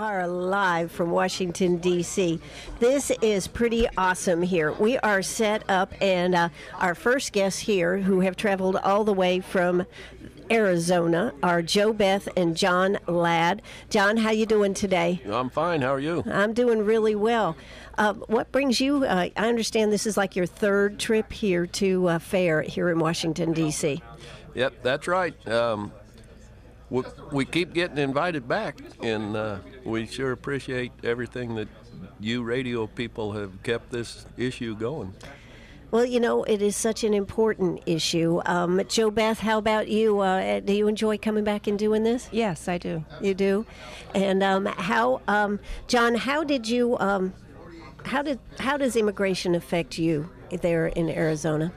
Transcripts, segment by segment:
are live from Washington, D.C. This is pretty awesome here. We are set up, and uh, our first guests here, who have traveled all the way from Arizona, are Jo Beth and John Ladd. John, how you doing today? I'm fine. How are you? I'm doing really well. Uh, what brings you? Uh, I understand this is like your third trip here to uh, fair here in Washington, D.C. Yep, that's right. Um, we, we keep getting invited back, and uh, we sure appreciate everything that you radio people have kept this issue going. Well, you know, it is such an important issue. Um, Jo Beth, how about you? Uh, do you enjoy coming back and doing this? Yes, I do. You do? And um, how, um, John, how did you, um, how did, how does immigration affect you there in Arizona?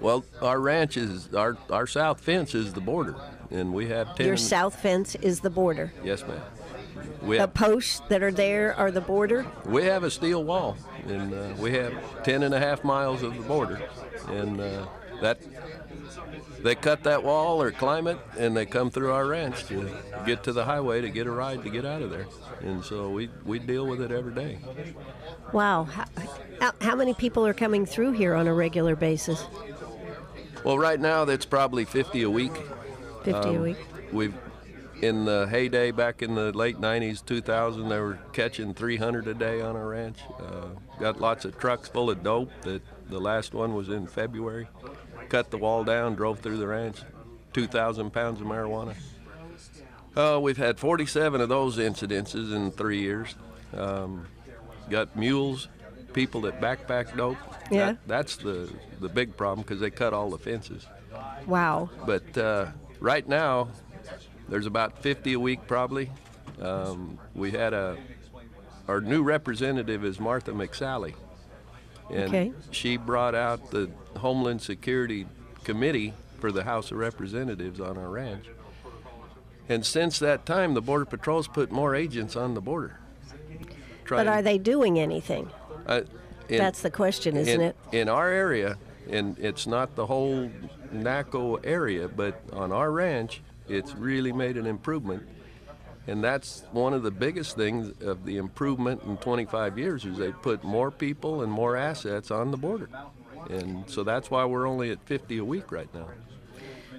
Well, our ranch is, our, our south fence is the border, and we have 10. Your south fence is the border. Yes, ma'am. We The have, posts that are there are the border. we have a steel wall, and uh, we have 10 and a half miles of the border. And uh, that they cut that wall or climb it, and they come through our ranch to get to the highway to get a ride to get out of there. And so we, we deal with it every day. Wow. How, how, how many people are coming through here on a regular basis? Well, right now that's probably 50 a week. 50 a Um, week. We've in the heyday back in the late 90s, 2000, they were catching 300 a day on our ranch. Uh, got lots of trucks full of dope. That the last one was in February. Cut the wall down, drove through the ranch, 2,000 pounds of marijuana. Uh, we've had 47 of those incidences in three years. Um, got mules, people that backpack dope. Yeah. That, that's the the big problem because they cut all the fences. Wow. But uh, right now, there's about 50 a week probably. Um, we had a our new representative is Martha McSally, and Okay. she brought out the Homeland Security Committee for the House of Representatives on our ranch. And since that time, the Border Patrol's put more agents on the border. But are they doing anything? uh, in- That's the question, isn't in, it? In our area, and it's not the whole Naco area, but on our ranch, it's really made an improvement. And that's one of the biggest things of the improvement in 25 years is they put more people and more assets on the border. And so that's why we're only at 50 a week right now.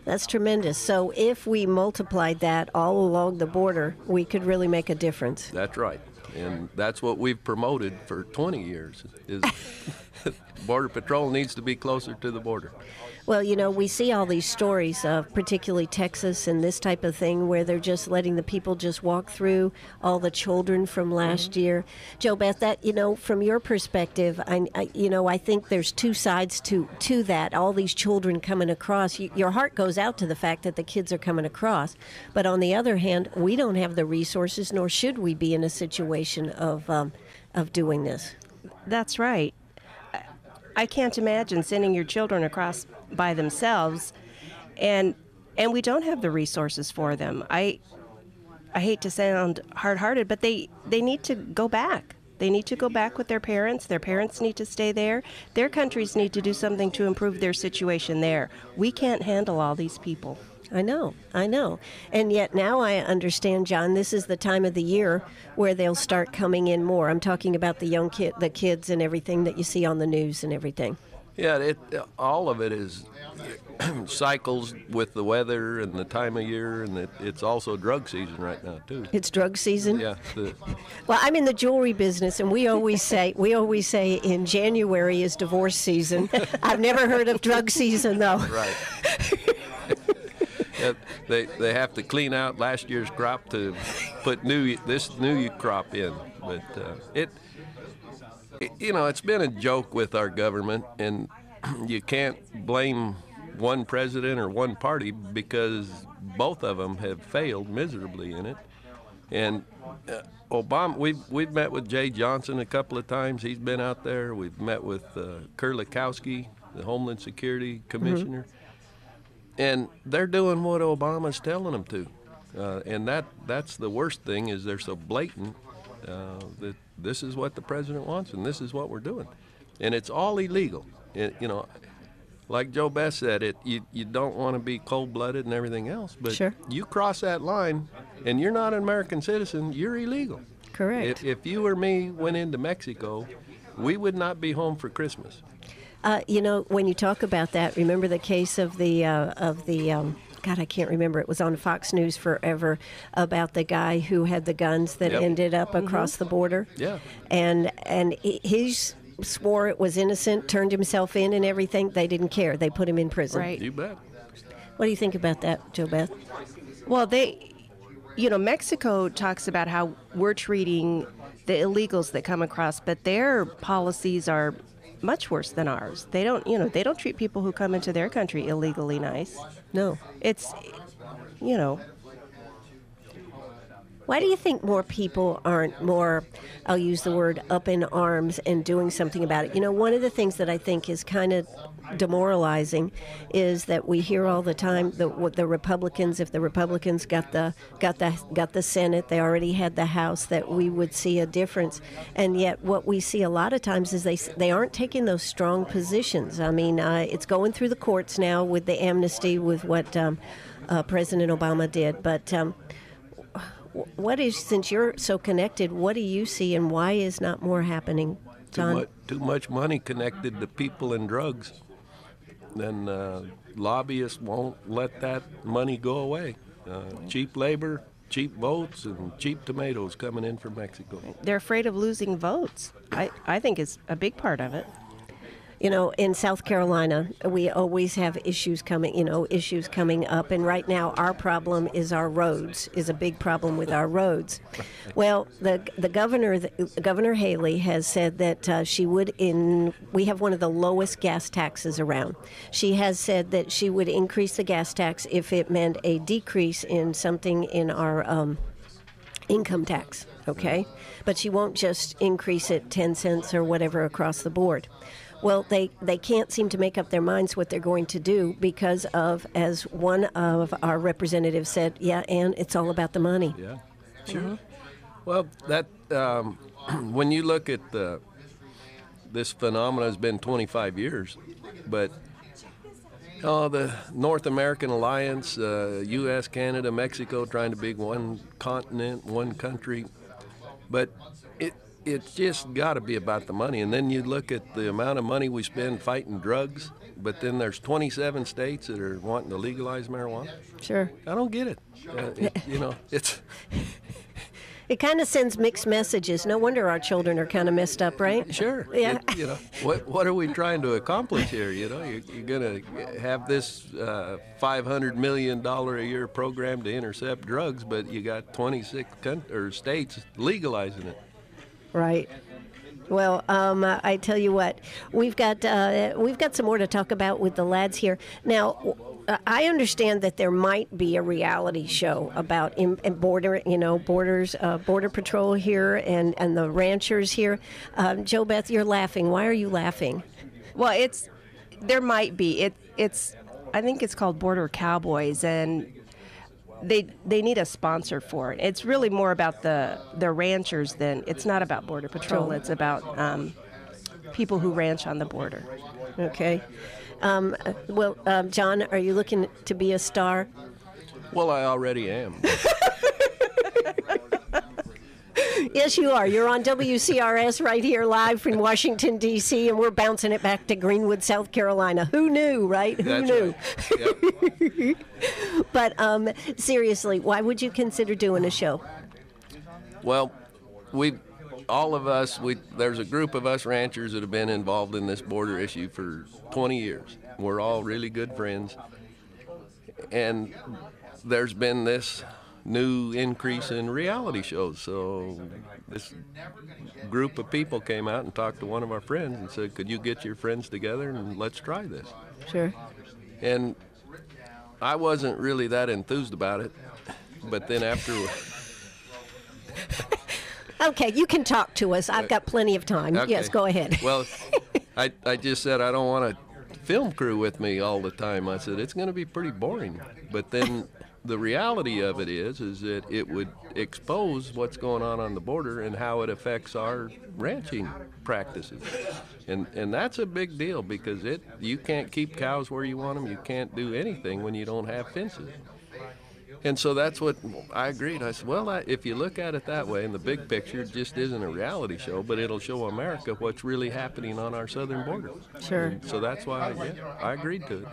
That's tremendous. So if we multiplied that all along the border, we could really make a difference. That's right. And that's what we've promoted for 20 years is Border Patrol needs to be closer to the border. Well, you know, we see all these stories of particularly Texas and this type of thing where they're just letting the people just walk through all the children from last year. Jo Beth, that, you know, from your perspective, I, I, you know, I think there's two sides to, to that. All these children coming across, you, your heart goes out to the fact that the kids are coming across. But on the other hand, we don't have the resources, nor should we be in a situation of, um, of doing this. That's right. I can't imagine sending your children across by themselves, and and we don't have the resources for them. I I hate to sound hard-hearted, but they they need to go back. They need to go back with their parents. Their parents need to stay there. Their countries need to do something to improve their situation there. We can't handle all these people. I know, I know. And yet now I understand, John, this is the time of the year where they'll start coming in more. I'm talking about the young kid, the kids and everything that you see on the news and everything. Yeah, it, all of it is cycles with the weather and the time of year, and it, it's also drug season right now too. It's drug season. Yeah, the, Well, I'm in the jewelry business, and we always say we always say in January is divorce season. I've never heard of drug season though. right. yeah, they they have to clean out last year's crop to put new this new crop in, but uh, it, it you know it's been a joke with our government, and you can't blame one president or one party because both of them have failed miserably in it. And uh, Obama, we've we've met with Jeh Johnson a couple of times. He's been out there. We've met with uh, Kerlikowske, the Homeland Security Commissioner, and they're doing what Obama's telling them to. Uh, and that that's the worst thing is they're so blatant uh, that this is what the president wants and this is what we're doing, and it's all illegal. It, you know, like Jo Beth said, it you, you don't want to be cold blooded and everything else, but Sure. you cross that line and you're not an American citizen, you're illegal. Correct. If, if you or me went into Mexico, we would not be home for Christmas. Uh, you know, when you talk about that, remember the case of the uh, of the um, God, I can't remember. It was on Fox News forever about the guy who had the guns that Yep. ended up mm-hmm. across the border. Yeah. and and he he's swore it was innocent, turned himself in, and everything. They didn't care. They put him in prison. Right. You bet. What do you think about that, Jo Beth? Well, they, you know, Mexico talks about how we're treating the illegals that come across, but their policies are much worse than ours. They don't, you know, they don't treat people who come into their country illegally nice. No. It's, you know, Why do you think more people aren't more, I'll use the word, up in arms and doing something about it? You know, one of the things that I think is kind of demoralizing is that we hear all the time that what the Republicans, if the Republicans got the got the got the Senate, they already had the House, that we would see a difference. And yet, what we see a lot of times is they they aren't taking those strong positions. I mean, uh, it's going through the courts now with the amnesty, with what um, uh, President Obama did, but. Um, what is since you're so connected what do you see and why is not more happening Too John? much, too much money connected to people and drugs. Then uh, lobbyists won't let that money go away. Uh, cheap labor, cheap votes, and cheap tomatoes coming in from Mexico. they're afraid of losing votes. I, I think is a big part of it. You know in south carolina we always have issues coming you know issues coming up and right now our problem is our roads is a big problem with our roads well the the governor the, governor haley has said that uh, she would in we have one of the lowest gas taxes around she has said that she would increase the gas tax if it meant a decrease in something in our um, income tax, okay? But she won't just increase it 10 cents or whatever across the board. Well, they, they can't seem to make up their minds what they're going to do because of, as one of our representatives said, yeah, and it's all about the money. Yeah, sure. Well, that um, when you look at the this phenomena has been 25 years, but oh, the North American alliance, uh, U.S., Canada, Mexico, trying to be one continent, one country, but it it's just got to be about the money. And then you look at the amount of money we spend fighting drugs, but then there's 27 states that are wanting to legalize marijuana. Sure. I don't get it. Uh, it you know, it's. It kind of sends mixed messages. No wonder our children are kind of messed up, right? Sure. Yeah. It- you know, what what are we trying to accomplish here? You know, you're, you're going to have this uh, 500 million dollar a year program to intercept drugs, but you got 26 coun- or states legalizing it. Right. Well, um, uh, I tell you what, we've got uh, we've got some more to talk about with the Ladds here. Now, uh, I understand that there might be a reality show about in, in border, you know, borders, uh, border patrol here, and and the ranchers here. Um, Jo Beth, you're laughing. Why are you laughing? Well, it's there might be it. It's I think it's called Border Cowboys, and they they need a sponsor for it. It's really more about the the ranchers than it's not about Border Patrol. It's about um, people who ranch on the border. Okay. Um, well, um, John, are you looking to be a star? Well, I already am. Yes, you are. You're on WCRS right here live from Washington, D.C., and we're bouncing it back to Greenwood, South Carolina. Who knew, right? Who That's knew? right. Yep. But um, seriously, why would you consider doing a show? Well, we, all of us, we there's a group of us ranchers that have been involved in this border issue for 20 years. We're all really good friends, and there's been this new increase in reality shows. So this group of people came out and talked to one of our friends and said, "Could you get your friends together and let's try this?" Sure. And I wasn't really that enthused about it, but then after. Okay, you can talk to us. I've got plenty of time. Okay. Yes, go ahead. Well, I, I just said I don't want a film crew with me all the time. I said it's going to be pretty boring. But then the reality of it is, is that it would expose what's going on on the border and how it affects our ranching practices, and and that's a big deal because it you can't keep cows where you want them. You can't do anything when you don't have fences. And so that's what I agreed. I said, well, I, if you look at it that way, in the big picture, it just isn't a reality show, but it'll show America what's really happening on our southern border. Sure. And so that's why, yeah, I agreed to it.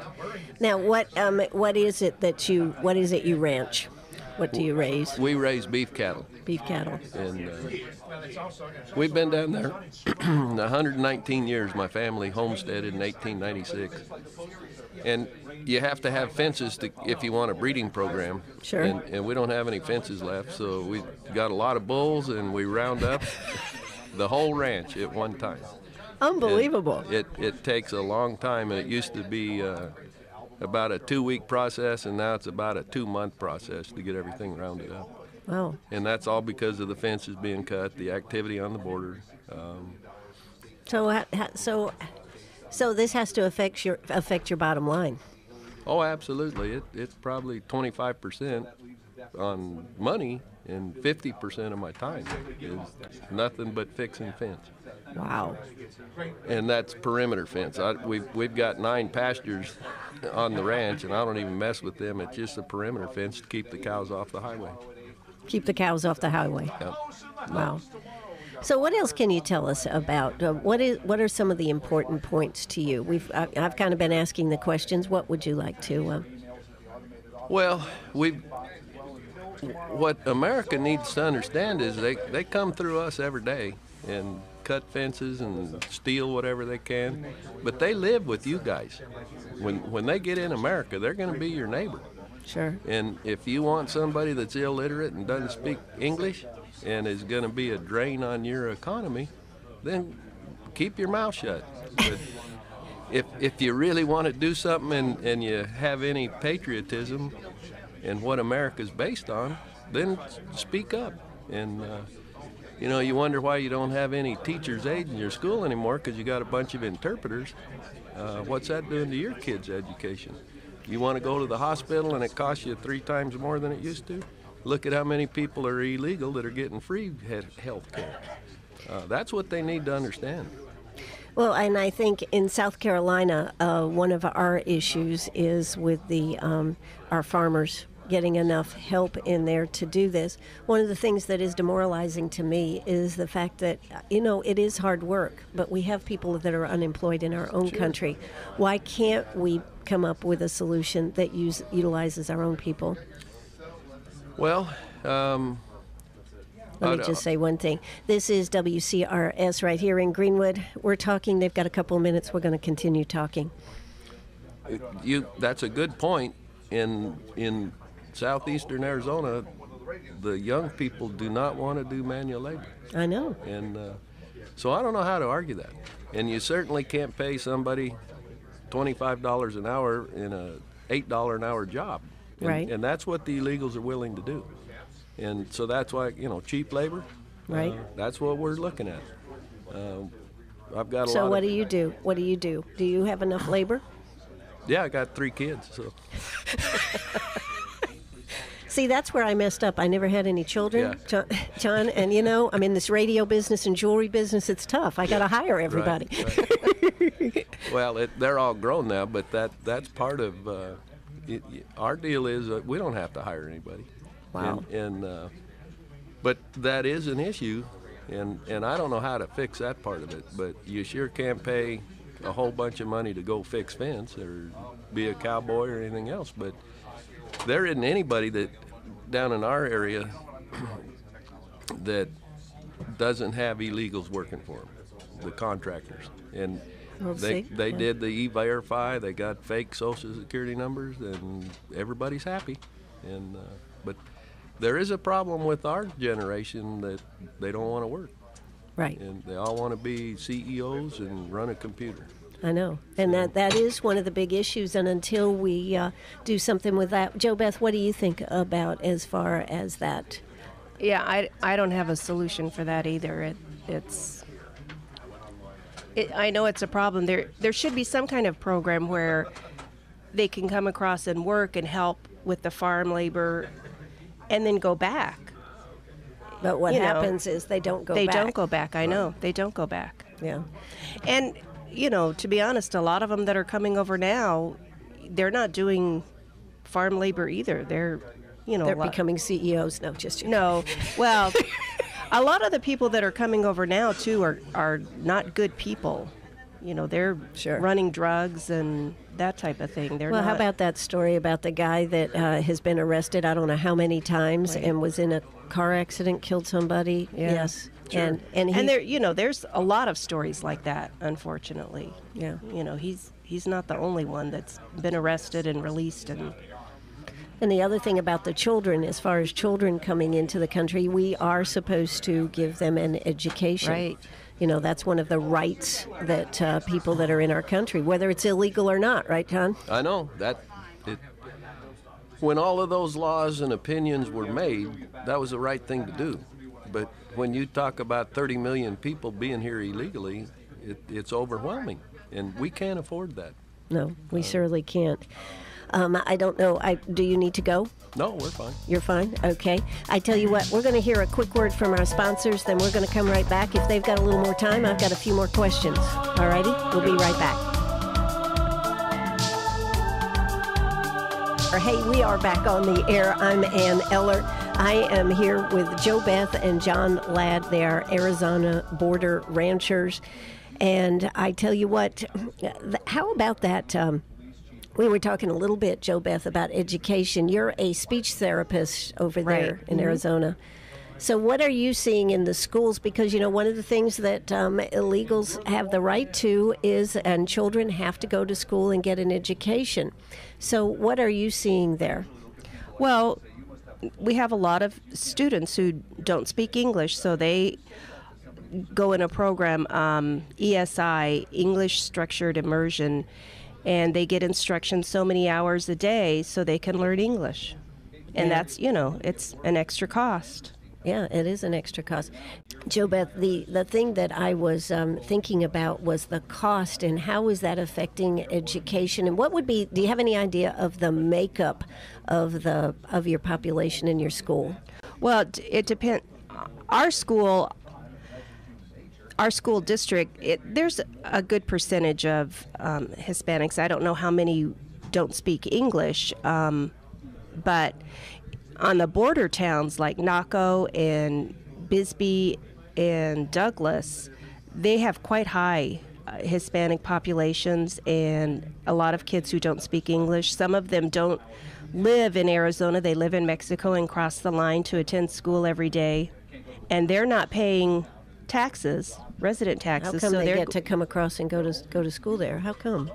Now, what um, what is it that you what is it you ranch? What do you raise? We raise beef cattle, Beef cattle. and uh, we've been down there 119 years. My family homesteaded in 1896, and you have to have fences to, if you want a breeding program. Sure. And, and we don't have any fences left, so we got a lot of bulls, and we round up the whole ranch at one time. Unbelievable. It it takes a long time, and it used to be uh, about a two-week process, and now it's about a two-month process to get everything rounded up. Wow. And that's all because of the fences being cut, the activity on the border. Um, So ha- ha- so so this has to affect your affect your bottom line. oh, absolutely. It, it's probably 25% on money, and 50% of my time is nothing but fixing fence. Wow. and that's perimeter fence. I, we've we've got nine pastures on the ranch, and I don't even mess with them. It's just a perimeter fence to keep the cows off the highway. Keep the cows off the highway. Yep. Wow. So what else can you tell us about uh, what is what are some of the important points to you? We've I, I've kind of been asking the questions. What would you like to? Uh, Well, we what America needs to understand is they they come through us every day and cut fences and steal whatever they can, but they live with you guys. When when they get in America, they're going to be your neighbor. sure. And if you want somebody that's illiterate and doesn't speak English and is going to be a drain on your economy, then keep your mouth shut. But if, if you really want to do something and, and you have any patriotism and what America's based on, then speak up. And, uh, you know, you wonder why you don't have any teachers' aide in your school anymore because you got a bunch of interpreters. Uh, what's that doing to your kids' education? You want to go to the hospital and it costs you three times more than it used to? Look at how many people are illegal that are getting free health care. Uh, that's what they need to understand. Well, and I think in South Carolina, uh, one of our issues is with the um, our farmers getting enough help in there to do this. One of the things that is demoralizing to me is the fact that you know it is hard work, but we have people that are unemployed in our own country. Why can't we come up with a solution that use, utilizes our own people? Well, um, Let me Uh, just say one thing. This is WCRS right here in Greenwood. We're talking. They've got a couple of minutes. We're going to continue talking. you that's a good point. In in southeastern Arizona, the young people do not want to do manual labor. I know. And uh, so I don't know how to argue that. And you certainly can't pay somebody twenty-five dollars an hour in a eight-dollar an hour job. And, Right. And that's what the illegals are willing to do. And so that's why you know cheap labor. Right. Uh, that's what we're looking at. Um, I've got a So what do you do? What do you do? Do you have enough labor? Yeah, I got three kids. So See, that's where I messed up. I never had any children, Yeah. John, John. And you know, I'm in this radio business and jewelry business. It's tough. I got to hire everybody. Right, right. well, it, they're all grown now, but that that's part of uh, it, our deal. Is uh, we don't have to hire anybody. Wow. And, and uh, but that is an issue, and and I don't know how to fix that part of it. But you sure can't pay a whole bunch of money to go fix fence or be a cowboy or anything else. But there isn't anybody that down in our area that doesn't have illegals working for them, the contractors. And Well, they, see, they yeah. did the e-verify, they got fake social security numbers, and everybody's happy. And uh, but there is a problem with our generation that they don't want to work, Right. and they all want to be CEOs and run a computer. I know, and that that is one of the big issues. And until we uh, do something with that, Jo Beth, what do you think about as far as that? Yeah, I, I don't have a solution for that either. It, it's it, I know it's a problem. There there should be some kind of program where they can come across and work and help with the farm labor and then go back. But what You know, happens is they don't go back. they back. don't go back. I know. They don't go back. Yeah. And, you know, to be honest, a lot of them that are coming over now, they're not doing farm labor either. They're, you know, They're becoming CEOs. No, just joking. No. Well, a lot of the people that are coming over now, too, are, are not good people. You know, they're Sure. running drugs and that type of thing. They're Well, how about that story about the guy that uh, has been arrested? I don't know how many times and was in a car accident, killed somebody. Yeah. Yes, and and he, and there, you know, there's a lot of stories like that. Unfortunately, Yeah. You know, he's he's not the only one that's been arrested and released and And the other thing about the children, as far as children coming into the country, we are supposed to give them an education. Right. You know, that's one of the rights that uh, people that are in our country, whether it's illegal or not, right, John? I know that it, when all of those laws and opinions were made, that was the right thing to do. But when you talk about 30 million people being here illegally, it, it's overwhelming, and we can't afford that. No, we surely can't. Um, I don't know. I, do you need to go? No, we're fine. You're fine? Okay. I tell you what, we're going to hear a quick word from our sponsors, then we're going to come right back. If they've got a little more time, I've got a few more questions. All righty? We'll be right back. Hey, we are back on the air. I'm Anne Eller. I am here with Jo Beth and John Ladd. They are Arizona border ranchers. And I tell you what, how about that? Um, we were talking a little bit, Jo Beth, about education. You're a speech therapist over there Right. in Arizona. So, what are you seeing in the schools? Because, you know, one of the things that um, illegals have the right to is, and children have to go to school and get an education. So, what are you seeing there? Well, we have a lot of students who don't speak English, so they go in a program, um, ESI, English Structured Immersion, and they get instruction so many hours a day so they can learn English. And that's, you know, it's an extra cost. Yeah, it is an extra cost. Jo Beth, the, the thing that I was um, thinking about was the cost and how is that affecting education? And what would be, do you have any idea of the makeup of, the, of your population in your school? Well, it, it depends. Our school, our school district, it, there's a good percentage of um, Hispanics. I don't know how many don't speak English, um, but on the border towns like Naco and Bisbee and Douglas, they have quite high uh, Hispanic populations and a lot of kids who don't speak English. Some of them don't live in Arizona, they live in Mexico and cross the line to attend school every day. And they're not paying taxes, resident How taxes. come so they get to come across and go to, go to school there? How come?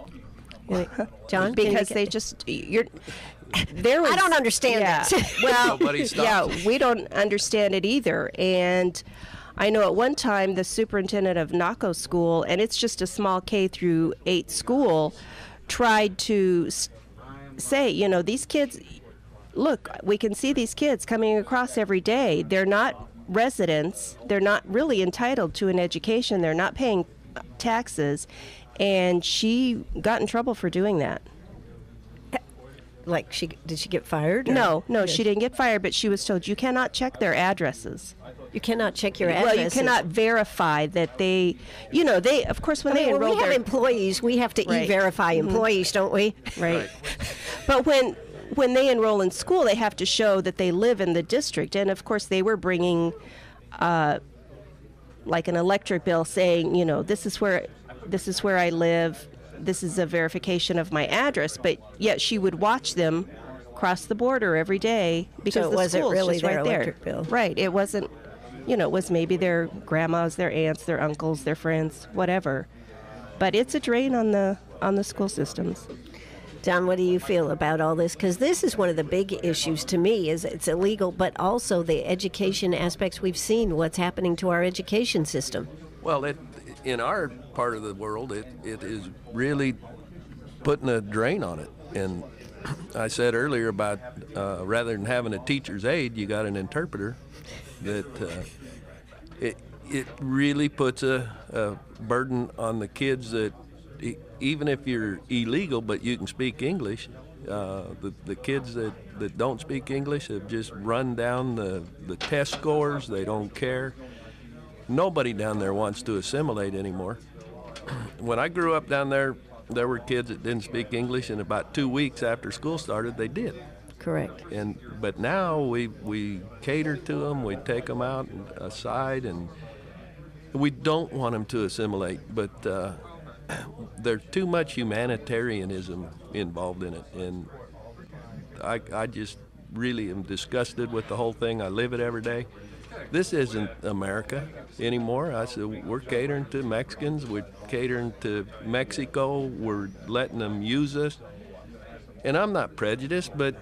John? because get- they just you're there was, I don't understand yeah, this. well yeah we don't understand it either and I know at one time the superintendent of Naco School, and it's just a small K through 8 school, tried to say, you know, these kids, look, we can see these kids coming across every day. They're not residents, they're not really entitled to an education, they're not paying taxes. And she got in trouble for doing that. like, she did she get fired? or- No, no, she didn't get fired, but she was told you cannot check their addresses. You cannot check your addresses. Well, you cannot verify that they, you know, they, of course, when I mean, they when enroll we have their employees, we have to Right. e-verify mm-hmm. employees, don't we? right. but when when they enroll in school, they have to show that they live in the district, and of course, they were bringing, uh, like an electric bill saying, you know, this is where this is where I live. This is a verification of my address, but yet she would watch them cross the border every day because it the wasn't school's really just their right there. electric bill. Right. It wasn't. You know, it was maybe their grandmas, their aunts, their uncles, their friends, whatever. But it's a drain on the on the school systems. Don, what do you feel about all this? Because this is one of the big issues to me. Is it's illegal, but also the education aspects. We've seen what's happening to our education system. Well, it, in our part of the world, it, it is really putting a drain on it. And I said earlier about uh, rather than having a teacher's aide, you got an interpreter. That uh, it it really puts a, a burden on the kids that e- even if you're illegal but you can speak English, uh, the, the kids that, that don't speak English have just run down the, the test scores. They don't care. Nobody down there wants to assimilate anymore. when I grew up down there, there were kids that didn't speak English, and about two weeks after school started, they did. Correct. And but now we we cater to them. We take them out and aside, and we don't want them to assimilate. But uh, there's too much humanitarianism involved in it, and I I just really am disgusted with the whole thing. I live it every day. This isn't America anymore. I said we're catering to Mexicans. We're catering to Mexico. We're letting them use us. And I'm not prejudiced, but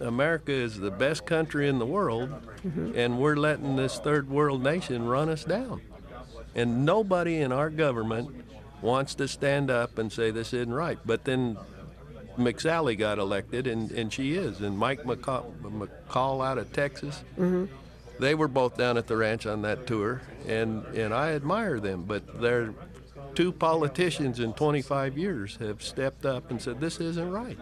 America is the best country in the world, mm-hmm. and we're letting this third world nation run us down. And nobody in our government wants to stand up and say this isn't right. But then McSally got elected, and, and she is. And Mike McCaul, McCaul out of Texas, mm-hmm. they were both down at the ranch on that tour, and, and I admire them. But they're two politicians in 25 years have stepped up and said this isn't right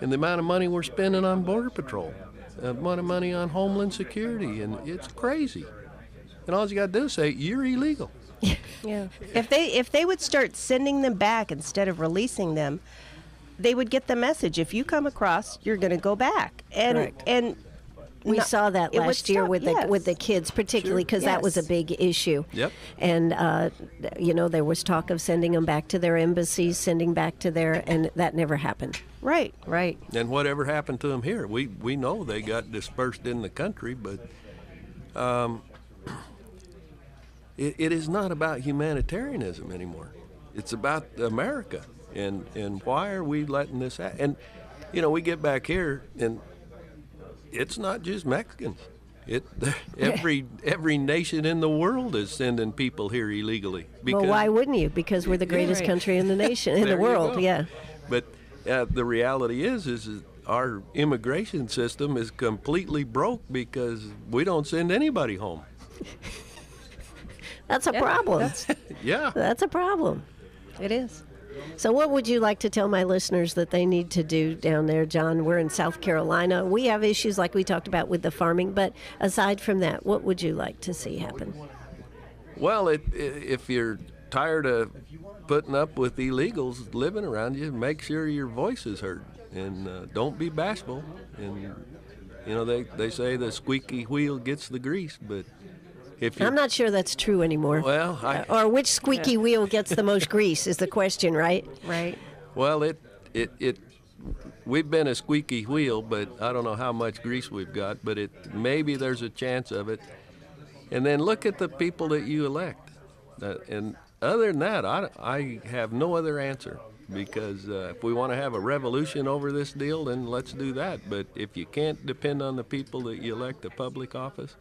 and the amount of money we're spending on border patrol, the amount of money on homeland security, and it's crazy. And all you got to do is say you're illegal. Yeah. If they if they would start sending them back instead of releasing them, they would get the message. If you come across, you're going to go back. And Correct. and We no- saw that last year stop, with the yes. with the kids, particularly because that was a big issue. Yep. And uh, you know there was talk of sending them back to their embassies, sending back to their, and that never happened. Right, right. And whatever happened to them here, we, we know they got dispersed in the country, but um, it, it is not about humanitarianism anymore. It's about America. And, and why are we letting this happen? And, you know, we get back here, and it's not just Mexicans. It every every nation in the world is sending people here illegally. well, why wouldn't you? Because we're the greatest right. country in the nation, in the world. Yeah. But uh, the reality is, is our immigration system is completely broke because we don't send anybody home. That's a Yeah, problem. that's- Yeah. That's a problem. It is. So, what would you like to tell my listeners that they need to do down there, John? We're in South Carolina. We have issues like we talked about with the farming, but aside from that, what would you like to see happen? Well, it, i if you're tired of putting up with illegals living around you, make sure your voice is heard and uh, don't be bashful. And you know they they say the squeaky wheel gets the grease, but if I'm not sure that's true anymore. well, I, or which squeaky wheel gets the most grease is the question, right? Right. Well, it it it we've been a squeaky wheel, but I don't know how much grease we've got, but it maybe there's a chance of it. And then look at the people that you elect. Uh, and other than that, I, I have no other answer because uh, if we want to have a revolution over this deal, then let's do that. But if you can't depend on the people that you elect to public office,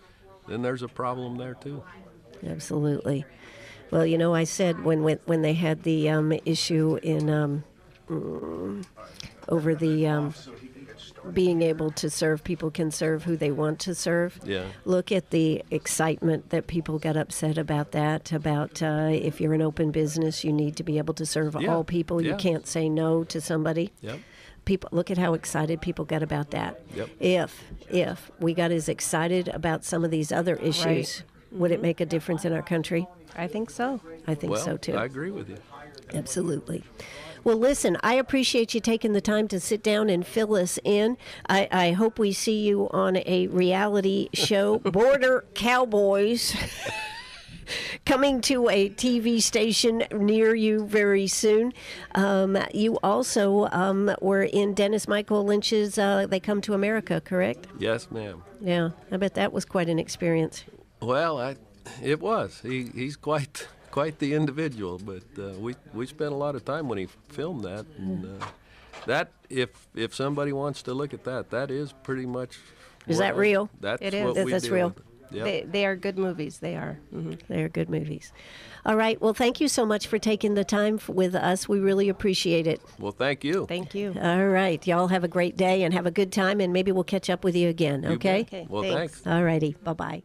then there's a problem there too. Absolutely. Well, you know, I said when when, when they had the um, issue in um, mm, over the um, being able to serve, people can serve who they want to serve. Yeah. Look at the excitement that people got upset about that. About uh, if you're an open business, you need to be able to serve Yeah. all people. Yeah. You can't say no to somebody. Yep. People look at how excited people get about that. Yep. If if we got as excited about some of these other issues, would it make a difference in our country? I think so. I think Well, so too. I agree with you. Absolutely. Well, listen, I appreciate you taking the time to sit down and fill us in. I, I hope we see you on a reality show, Border Cowboys, coming to a TV station near you very soon. Um, you also um, were in Dennis Michael Lynch's uh, They Come to America, correct? Yes, ma'am. Yeah, I bet that was quite an experience. Well, I, it was. He, he's quite quite the individual, but uh, we we spent a lot of time when he filmed that, and uh, that if if somebody wants to look at that, that is pretty much. Is what that real? That's It is. what That- we that's deal real. With. Yep. They, they are good movies. They are. hmm They're good movies. All right. Well, thank you so much for taking the time f- with us. We really appreciate it. well, thank you. Thank you. All right. Y'all have a great day and have a good time, and maybe we'll catch up with you again. Okay? bet. Okay, Well, thanks. thanks. All righty. Bye bye.